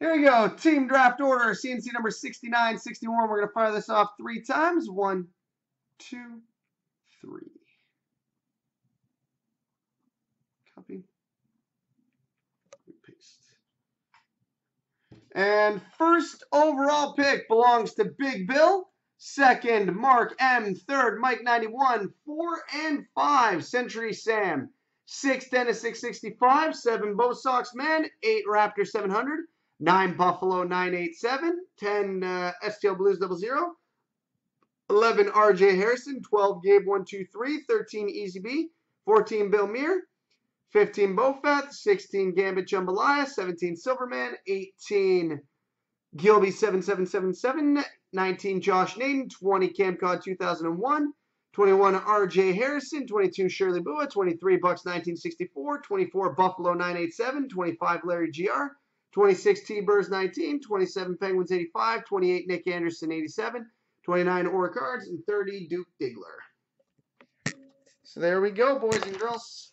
Here we go. Team draft order. CNC number 69, 61. We're going to fire this off three times. One, two, three. Copy. Paste. And first overall pick belongs to Big Bill. Second, Mark M. Third, Mike 91. Four and five, Century Sam. Six, Dennis 665. Seven, Bo Sox Man. Eight, Raptor 700. 9 Buffalo 987, 10 uh, STL Blues 00, 11 RJ Harrison, 12 Gabe 123, 13 Easy B, 14 Bill Meir, 15 Bofeth, 16 Gambit Jambalaya, 17 Silverman, 18 Gilby 7777, 19 Josh Naden, 20 Camcod 2001, 21 RJ Harrison, 22 Shirley Bua, 23 Bucks 1964, 24 Buffalo 987, 25 Larry GR, 26 T-Birds 19, 27 Penguins 85, 28 Nick Anderson 87, 29 Aura Cards, and 30 Duke Digler. So there we go, boys and girls.